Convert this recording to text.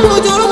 juru